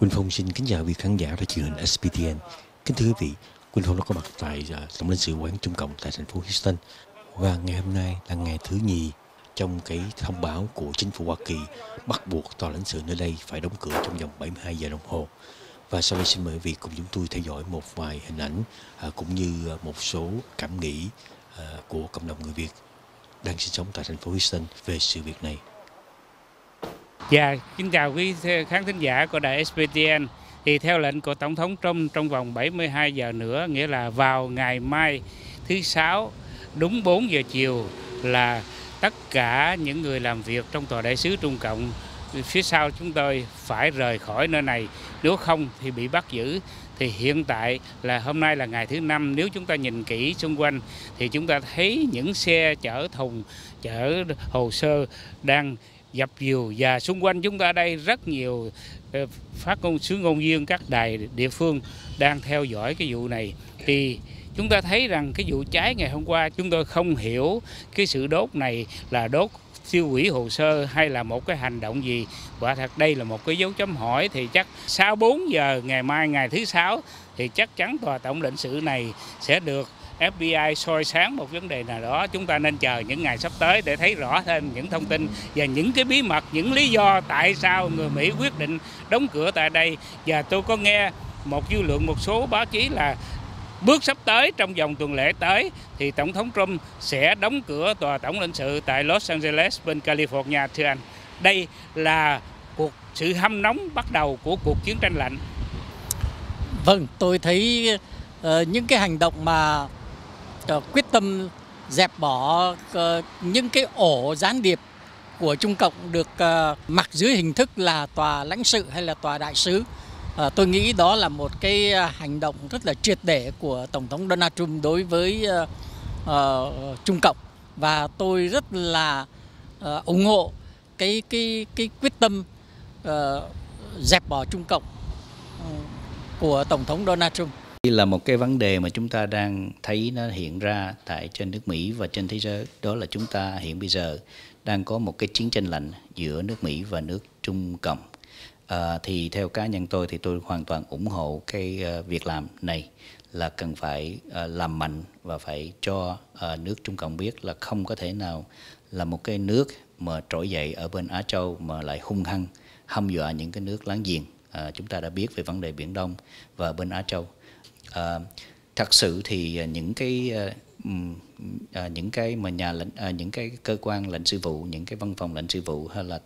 Quỳnh Phong xin kính chào quý khán giả của truyền hình SPTN. Kính thưa quý vị, Quỳnh Phong đã có mặt tại uh, Tổng lãnh sự quán Trung Cộng tại thành phố Houston và ngày hôm nay là ngày thứ nhì trong cái thông báo của chính phủ Hoa Kỳ bắt buộc tòa lãnh sự nơi đây phải đóng cửa trong vòng 72 giờ đồng hồ. Và sau đây xin mời quý vị cùng chúng tôi theo dõi một vài hình ảnh uh, cũng như uh, một số cảm nghĩ uh, của cộng đồng người Việt đang sinh sống tại thành phố Houston về sự việc này. Dạ, kính chào quý khán thính giả của đài SPTN. Thì theo lệnh của Tổng thống Trump trong vòng 72 giờ nữa, nghĩa là vào ngày mai thứ Sáu, đúng 4 giờ chiều là tất cả những người làm việc trong tòa đại sứ Trung Cộng phía sau chúng tôi phải rời khỏi nơi này, nếu không thì bị bắt giữ. Thì hiện tại là hôm nay là ngày thứ năm, nếu chúng ta nhìn kỹ xung quanh thì chúng ta thấy những xe chở thùng, chở hồ sơ đang dập dìu. Và xung quanh chúng ta đây rất nhiều ờ, phát ngôn sứ ngôn viên các đài địa phương đang theo dõi cái vụ này. Thì chúng ta thấy rằng cái vụ cháy ngày hôm qua, chúng tôi không hiểu cái sự đốt này là đốt tiêu hủy hồ sơ hay là một cái hành động gì. Quả thật đây là một cái dấu chấm hỏi. Thì chắc sau 4 giờ ngày mai, ngày thứ sáu, thì chắc chắn tòa tổng lãnh sự này sẽ được FBI soi sáng một vấn đề nào đó chúng ta nên chờ những ngày sắp tới để thấy rõ thêm những thông tin và những cái bí mật những lý do tại sao người Mỹ quyết định đóng cửa tại đây. Và tôi có nghe một dư luận một số báo chí là bước sắp tới trong vòng tuần lễ tới thì tổng thống Trump sẽ đóng cửa tòa tổng lãnh sự tại Los Angeles bên California thưa anh. Đây là cuộc sự hâm nóng bắt đầu của cuộc chiến tranh lạnh. Vâng tôi thấy uh, những cái hành động mà Ờ, quyết tâm dẹp bỏ ờ, những cái ổ gián điệp của Trung Cộng được ờ, mặc dưới hình thức là tòa lãnh sự hay là tòa đại sứ. Tôi nghĩ đó là một cái hành động rất là triệt để của Tổng thống Donald Trump đối với Trung Cộng và tôi rất là ủng hộ cái cái cái quyết tâm dẹp bỏ Trung Cộng ừ, của Tổng thống Donald Trump. Đây là một cái vấn đề mà chúng ta đang thấy nó hiện ra tại trên nước Mỹ và trên thế giới. Đó là chúng ta hiện bây giờ đang có một cái chiến tranh lạnh giữa nước Mỹ và nước Trung Cộng. À, thì theo cá nhân tôi thì tôi hoàn toàn ủng hộ cái uh, việc làm này là cần phải uh, làm mạnh và phải cho uh, nước Trung Cộng biết là không có thể nào là một cái nước mà trỗi dậy ở bên Á Châu mà lại hung hăng hăm dọa những cái nước láng giềng. À, chúng ta đã biết về vấn đề Biển Đông và bên Á Châu Ờ, thật sự thì ờ, những cái ờ, những cái mà nhà lãnh những cái cơ quan lãnh sự vụ, những cái văn phòng lãnh sự vụ hay là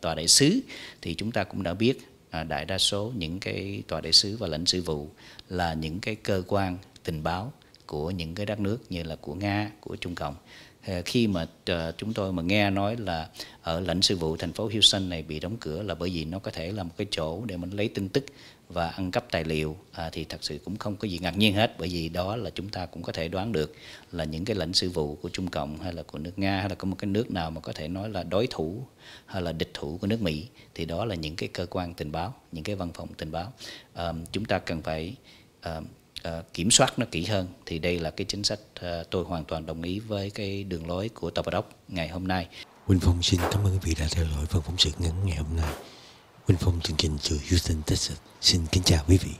tòa đại sứ thì chúng ta cũng đã biết à, đại đa số những cái tòa đại sứ và lãnh sự vụ là những cái cơ quan tình báo của những cái đất nước như là của Nga, của Trung Cộng. Ờ, khi mà ờ, chúng tôi mà nghe nói là ở lãnh sự vụ thành phố Houston này bị đóng cửa là bởi vì nó có thể là một cái chỗ để mình lấy tin tức và ăn cắp tài liệu à, thì thật sự cũng không có gì ngạc nhiên hết bởi vì đó là chúng ta cũng có thể đoán được là những cái lãnh sự vụ của Trung Cộng hay là của nước Nga hay là có một cái nước nào mà có thể nói là đối thủ hay là địch thủ của nước Mỹ thì đó là những cái cơ quan tình báo, những cái văn phòng tình báo. À, chúng ta cần phải à, Ờ, kiểm soát nó kỹ hơn thì đây là cái chính sách ờ, tôi hoàn toàn đồng ý với cái đường lối của Tòa đốc ngày hôm nay. Huỳnh Phong xin cảm ơn quý vị đã theo dõi phần phóng sự ngắn ngày hôm nay. Huỳnh Phong chương trình từ Houston, Texas. Xin kính chào quý vị.